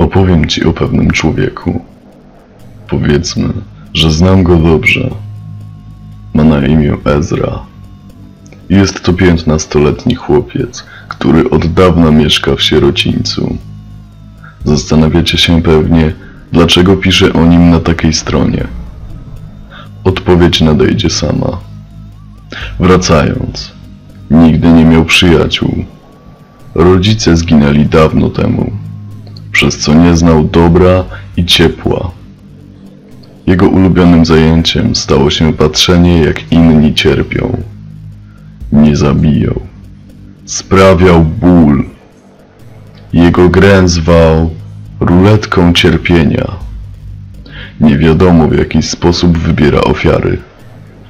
Opowiem ci o pewnym człowieku. Powiedzmy, że znam go dobrze. Ma na imię Ezra. Jest to piętnastoletni chłopiec, który od dawna mieszka w sierocińcu. Zastanawiacie się pewnie, dlaczego piszę o nim na takiej stronie. Odpowiedź nadejdzie sama. Wracając, nigdy nie miał przyjaciół. Rodzice zginęli dawno temu, przez co nie znał dobra i ciepła. Jego ulubionym zajęciem stało się patrzenie, jak inni cierpią. Nie zabijał. Sprawiał ból. Jego grę zwał ruletką cierpienia. Nie wiadomo w jaki sposób wybiera ofiary,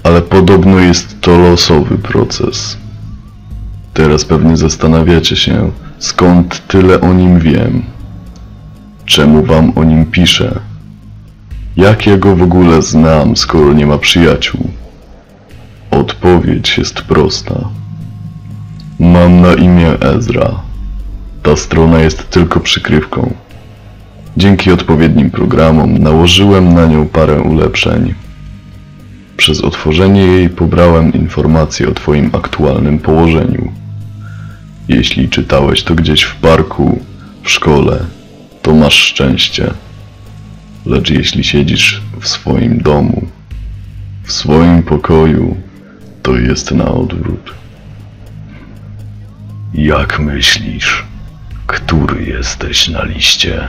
ale podobno jest to losowy proces. Teraz pewnie zastanawiacie się, skąd tyle o nim wiem. Czemu wam o nim piszę? Jak ja go w ogóle znam, skoro nie ma przyjaciół? Odpowiedź jest prosta. Mam na imię Ezra. Ta strona jest tylko przykrywką. Dzięki odpowiednim programom nałożyłem na nią parę ulepszeń. Przez otworzenie jej pobrałem informacje o Twoim aktualnym położeniu. Jeśli czytałeś to gdzieś w parku, w szkole, to masz szczęście. Lecz jeśli siedzisz w swoim domu, w swoim pokoju, to jest na odwrót. Jak myślisz, który jesteś na liście?